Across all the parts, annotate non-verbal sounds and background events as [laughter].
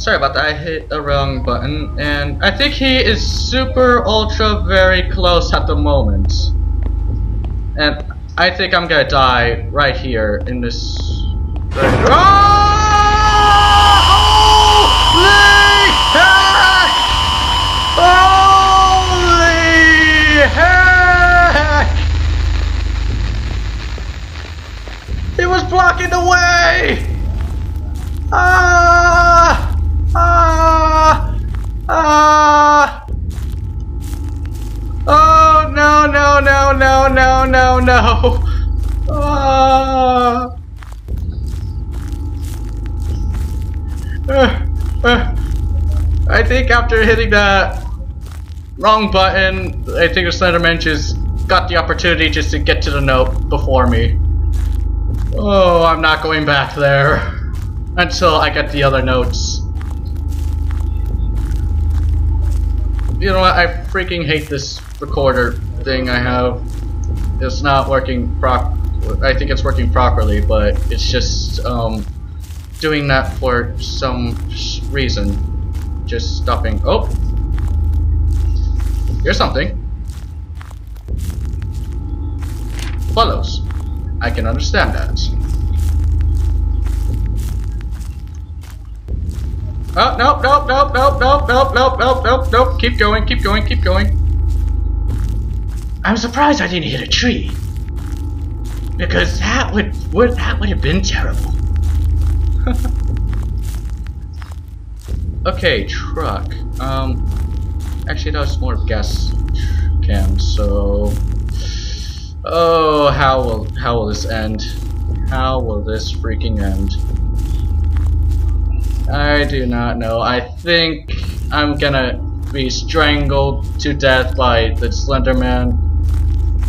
Sorry about that, I hit the wrong button, and I think he is super ultra very close at the moment. And I think I'm gonna die right here in this... Oh! He was blocking the way! Ah! No no no! Ah! Uh, uh, I think after hitting that wrong button, I think the Slenderman just got the opportunity just to get to the note before me. Oh, I'm not going back there until I get the other notes. You know what? I freaking hate this recorder thing I have. It's not working prop. I think it's working properly, but it's just um, doing that for some reason. Just stopping. Oh, here's something. Follows. I can understand that. Oh, nope, nope, nope, nope, nope, nope, nope, nope, nope, nope. Keep going, keep going, keep going. I'm surprised I didn't hit a tree. Because that would, would that would have been terrible. [laughs] okay, truck. Um, actually, that was more gas cam. So, oh, how will how will this end? How will this freaking end? I do not know. I think I'm gonna be strangled to death by the Slender Man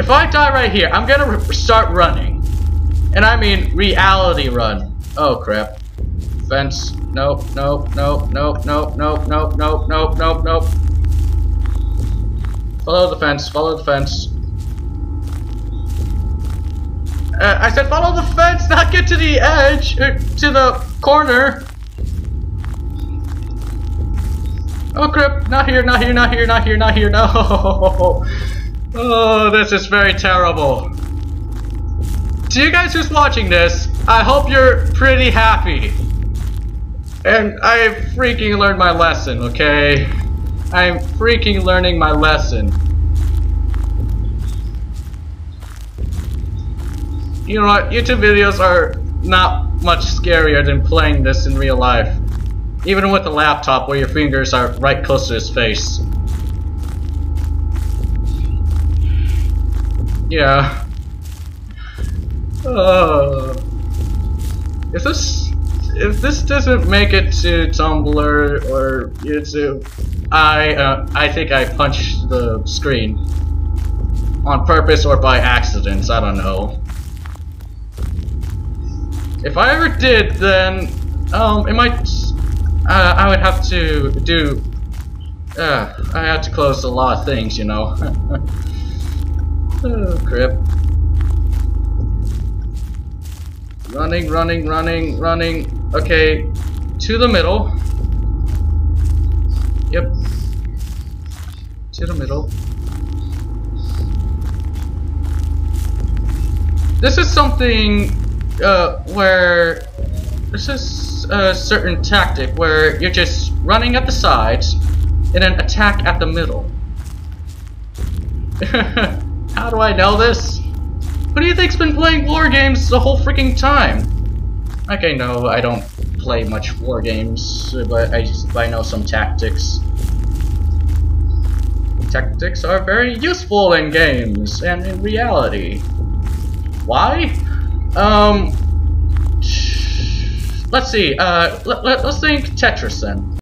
If I die right here, I'm gonna start running. And I mean reality run. Oh crap. Fence. Nope, nope, nope, nope, nope, nope, nope, nope, nope, nope, nope. Follow the fence, follow the fence. Uh, I said follow the fence, not get to the edge, er, to the corner. Oh crap, not here, not here, not here, not here, not here, no! [laughs] Oh, this is very terrible. To you guys who's watching this, I hope you're pretty happy. And I freaking learned my lesson, okay? I'm freaking learning my lesson. You know what, YouTube videos are not much scarier than playing this in real life. Even with a laptop where your fingers are right close to his face. Yeah. Uh, if this if this doesn't make it to Tumblr or YouTube, I uh, I think I punched the screen on purpose or by accident. I don't know. If I ever did, then um, it might uh, I would have to do. Uh, I have to close a lot of things, you know. [laughs] oh, crap. Running, running, running, running. Okay, to the middle. Yep. To the middle. This is something uh, where this is a certain tactic where you're just running at the sides and then attack at the middle. [laughs] How do I know this? Who do you think's been playing war games the whole freaking time? Okay, no, I don't play much war games, but I just I know some tactics. Tactics are very useful in games and in reality. Why? Um, Let's see, uh, let, let, let's think Tetris then.